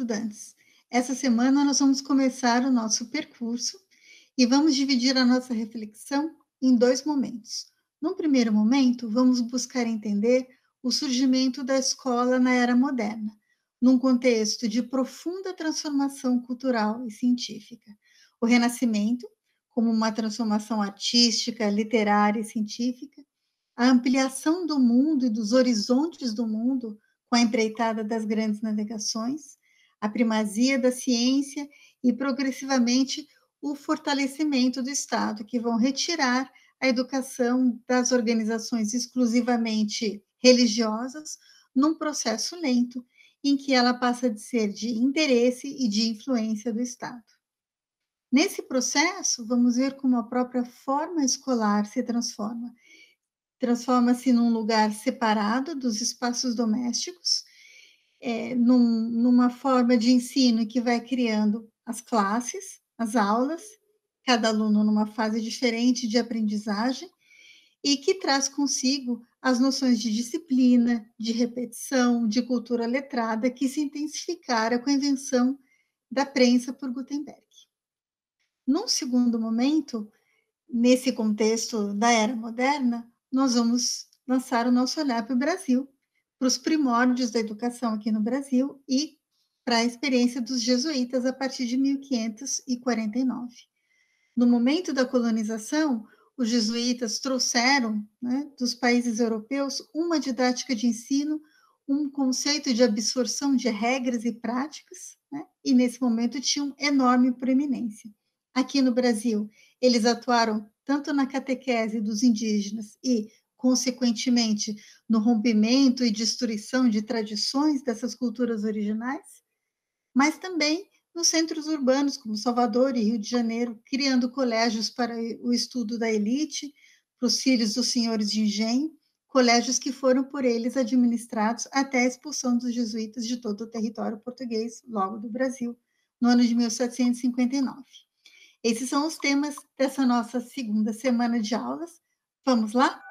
estudantes! Essa semana nós vamos começar o nosso percurso e vamos dividir a nossa reflexão em dois momentos. No primeiro momento, vamos buscar entender o surgimento da escola na era moderna, num contexto de profunda transformação cultural e científica. O Renascimento, como uma transformação artística, literária e científica, a ampliação do mundo e dos horizontes do mundo com a empreitada das grandes navegações, a primazia da ciência e, progressivamente, o fortalecimento do Estado, que vão retirar a educação das organizações exclusivamente religiosas num processo lento em que ela passa de ser de interesse e de influência do Estado. Nesse processo, vamos ver como a própria forma escolar se transforma transforma-se num lugar separado dos espaços domésticos, é, num, numa forma de ensino que vai criando as classes, as aulas, cada aluno numa fase diferente de aprendizagem, e que traz consigo as noções de disciplina, de repetição, de cultura letrada, que se intensificaram com a invenção da prensa por Gutenberg. Num segundo momento, nesse contexto da era moderna, nós vamos lançar o nosso olhar para o Brasil, para os primórdios da educação aqui no Brasil e para a experiência dos jesuítas a partir de 1549. No momento da colonização, os jesuítas trouxeram né, dos países europeus uma didática de ensino, um conceito de absorção de regras e práticas, né, e nesse momento tinham enorme proeminência. Aqui no Brasil, eles atuaram tanto na catequese dos indígenas e, consequentemente, no rompimento e destruição de tradições dessas culturas originais, mas também nos centros urbanos, como Salvador e Rio de Janeiro, criando colégios para o estudo da elite, para os filhos dos senhores de engenho, colégios que foram por eles administrados até a expulsão dos jesuítas de todo o território português, logo do Brasil, no ano de 1759. Esses são os temas dessa nossa segunda semana de aulas. Vamos lá?